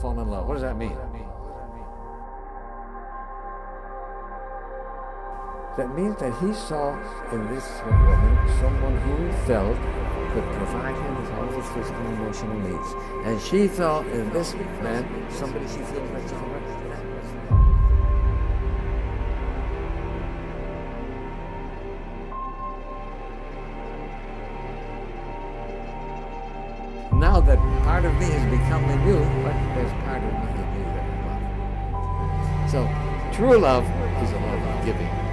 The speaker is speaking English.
fall in love. What does that mean? That means that he saw in this woman someone who felt could provide him with all his physical and emotional needs. And she felt in this man somebody she feels like Now part of me has become in you, but there's part of me you that I love. So true love is a love of giving.